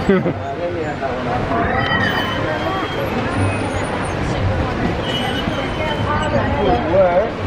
Good work.